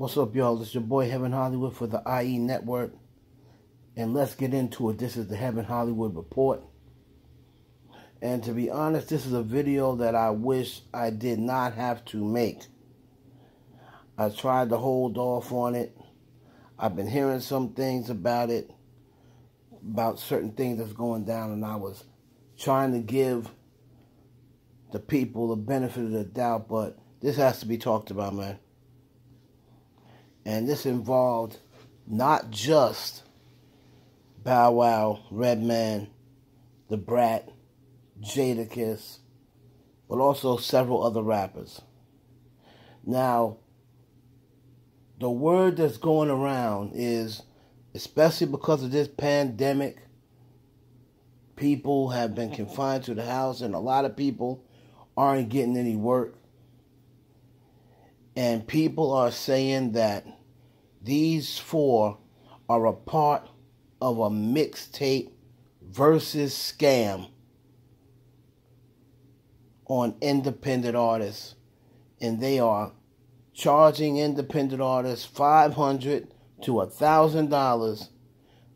What's up, y'all? It's your boy Heaven Hollywood for the IE Network. And let's get into it. This is the Heaven Hollywood Report. And to be honest, this is a video that I wish I did not have to make. I tried to hold off on it. I've been hearing some things about it, about certain things that's going down, and I was trying to give the people the benefit of the doubt, but this has to be talked about, man. And this involved not just Bow Wow, Redman, Da Brat, Jadakiss, but also several other rappers. Now, the word that's going around is, especially because of this pandemic, people have been confined to the house, and a lot of people aren't getting any work. And people are saying that these four are a part of a mixtape versus scam on independent artists. And they are charging independent artists $500 to $1,000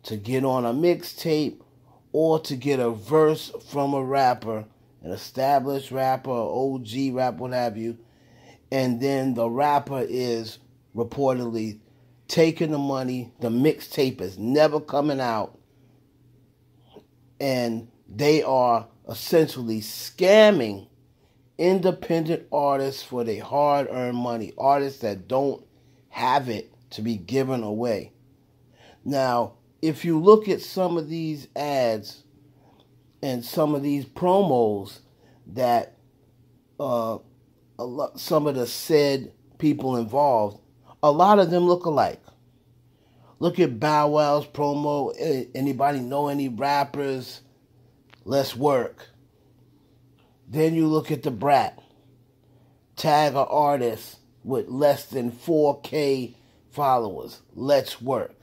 to get on a mixtape or to get a verse from a rapper, an established rapper, OG rapper, what have you. And then the rapper is reportedly taking the money. The mixtape is never coming out. And they are essentially scamming independent artists for their hard earned money, artists that don't have it to be given away. Now, if you look at some of these ads and some of these promos that uh, lot, some of the said people involved a lot of them look alike. Look at Bow Wow's promo. Anybody know any rappers? Let's work. Then you look at Da Brat. Tag an artist with less than 4K followers. Let's work.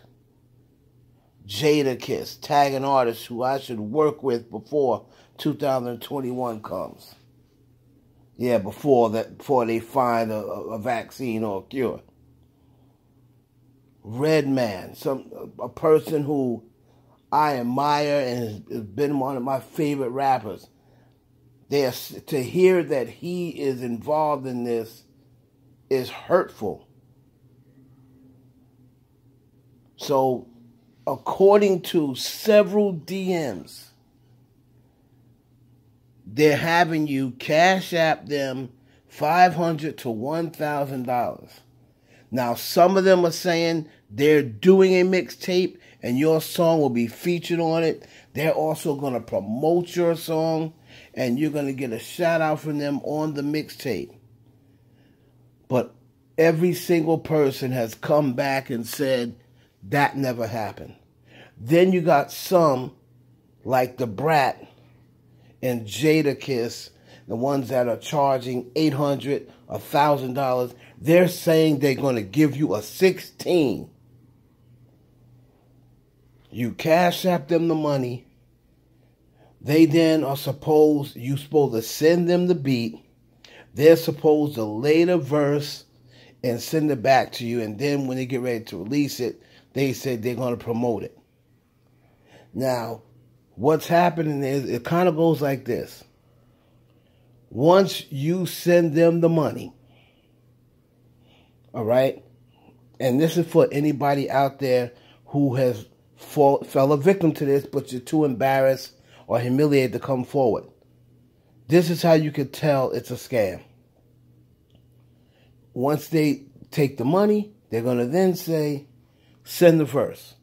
Jada Kiss, tag an artist who I should work with before 2021 comes. Yeah, before that, before they find a, a vaccine or a cure. Redman, some a person who I admire and has been one of my favorite rappers. There's, to hear that he is involved in this is hurtful. So, according to several DMs, they're having you cash app them 500 to $1,000 now, some of them are saying they're doing a mixtape and your song will be featured on it. They're also going to promote your song and you're going to get a shout out from them on the mixtape. But every single person has come back and said that never happened. Then you got some like Da Brat and Jadakiss the ones that are charging $800, $1,000, they're saying they're going to give you a 16. You cash app them the money. They then are supposed, you supposed to send them the beat. They're supposed to lay the verse and send it back to you. And then when they get ready to release it, they said they're going to promote it. Now, what's happening is it kind of goes like this once you send them the money, all right, and this is for anybody out there who has fall, fell a victim to this, but you're too embarrassed or humiliated to come forward. This is how you can tell it's a scam. Once they take the money, they're going to then say, send the verse.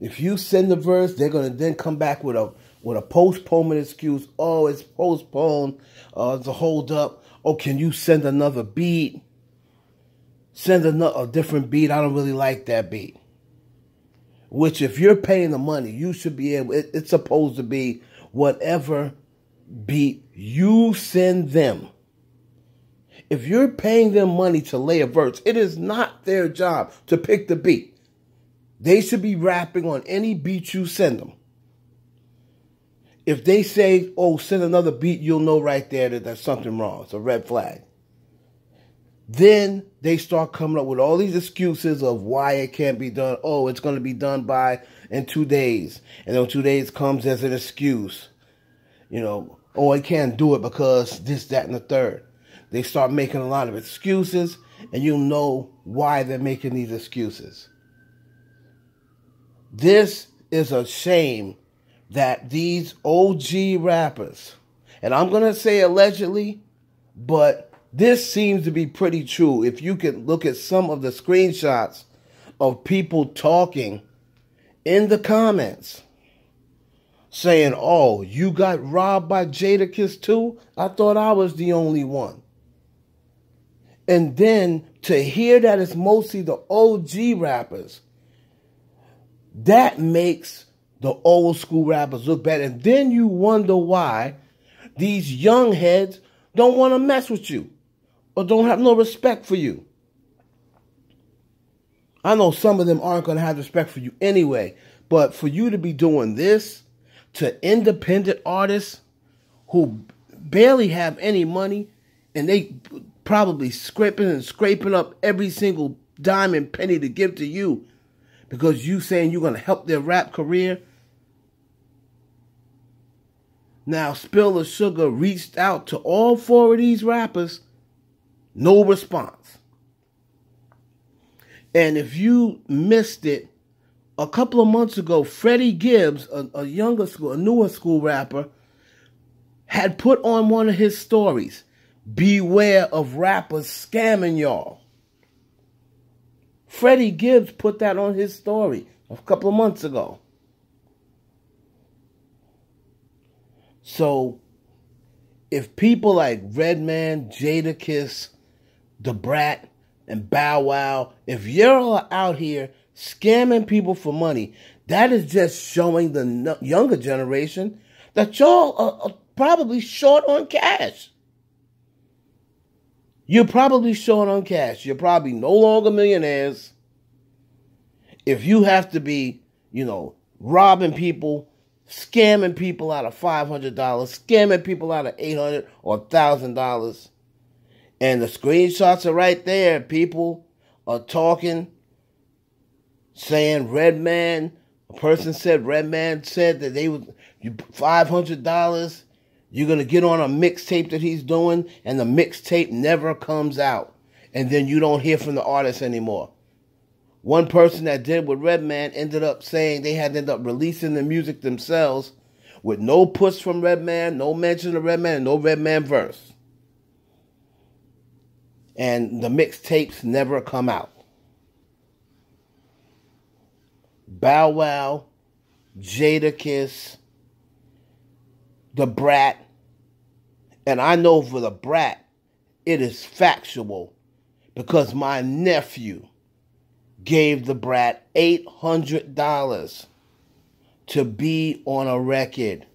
If you send the verse, they're going to then come back with a with a postponement excuse. Oh, it's postponed. Uh, it's a hold up. Oh, can you send another beat? Send a, a different beat. I don't really like that beat. Which, if you're paying the money, you should be able. It, it's supposed to be whatever beat you send them. If you're paying them money to lay a verse, it is not their job to pick the beat. They should be rapping on any beat you send them if they say, oh, send another beat, you'll know right there that there's something wrong. It's a red flag. Then they start coming up with all these excuses of why it can't be done. Oh, it's going to be done by in two days. And then two days comes as an excuse. You know, oh, I can't do it because this, that, and the third. They start making a lot of excuses, and you'll know why they're making these excuses. This is a shame that these OG rappers, and I'm going to say allegedly, but this seems to be pretty true. If you can look at some of the screenshots of people talking in the comments saying, Oh, you got robbed by Jadakiss too? I thought I was the only one. And then to hear that it's mostly the OG rappers, that makes the old school rappers look bad. And then you wonder why these young heads don't want to mess with you or don't have no respect for you. I know some of them aren't going to have respect for you anyway, but for you to be doing this to independent artists who barely have any money and they probably scraping and scraping up every single dime and penny to give to you because you saying you're going to help their rap career. Now, Spill the Sugar reached out to all four of these rappers, no response. And if you missed it, a couple of months ago, Freddie Gibbs, a, a younger school, a newer school rapper, had put on one of his stories, beware of rappers scamming y'all. Freddie Gibbs put that on his story a couple of months ago. So, if people like Redman, Jadakiss, Da Brat, and Bow Wow, if y'all are out here scamming people for money, that is just showing the younger generation that y'all are, are probably short on cash. You're probably short on cash. You're probably no longer millionaires. If you have to be, you know, robbing people, scamming people out of $500, scamming people out of 800 or $1,000, and the screenshots are right there, people are talking saying Redman, a person said Redman said that they would you five hundred dollars, you're gonna get on a mixtape that he's doing, and the mixtape never comes out. And then you don't hear from the artist anymore. One person that did with Redman ended up saying they had ended up releasing the music themselves with no push from Redman, no mention of Redman, no Redman verse. And the mixtapes never come out. Bow Wow, Jadakiss, Da Brat, and I know for Da Brat, it is factual because my nephew gave Da Brat $800 to be on a record.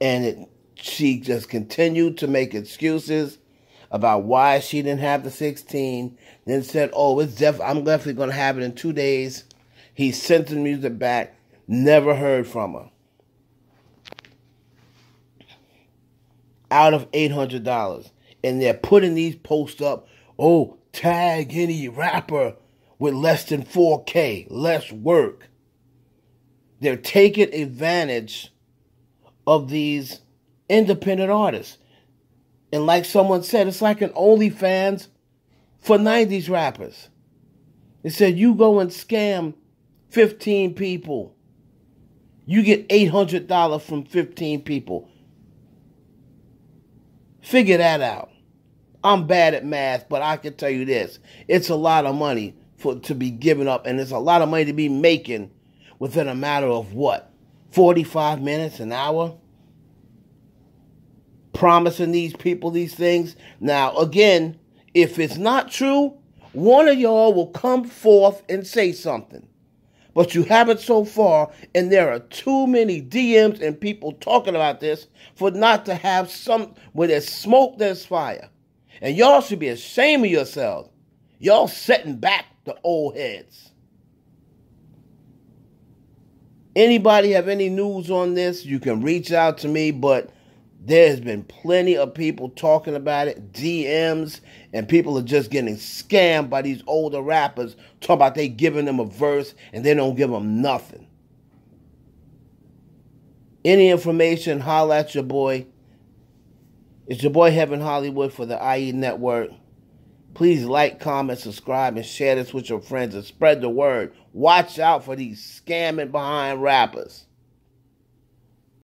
And it, she just continued to make excuses about why she didn't have the 16. Then said, oh, it's def- I'm definitely going to have it in two days. He sent the music back, never heard from her. Out of $800. And they're putting these posts up. Oh, tag any rapper with less than 4K, less work. They're taking advantage of these independent artists. And like someone said, it's like an OnlyFans for 90s rappers. They said, you go and scam 15 people. You get $800 from 15 people. Figure that out. I'm bad at math, but I can tell you this. It's a lot of money for to be given up, and it's a lot of money to be making within a matter of what? 45 minutes, an hour? Promising these people these things. Now, again, if it's not true, one of y'all will come forth and say something but you haven't so far, and there are too many DMs and people talking about this for not to have some where there's smoke, there's fire. And y'all should be ashamed of yourselves. Y'all setting back the old heads. Anybody have any news on this? You can reach out to me, but There's been plenty of people talking about it, DMs, and people are just getting scammed by these older rappers talking about they giving them a verse and they don't give them nothing. Any information, holla at your boy. It's your boy Heaven Hollywood for the IE Network. Please like, comment, subscribe, and share this with your friends and spread the word. Watch out for these scamming behind rappers.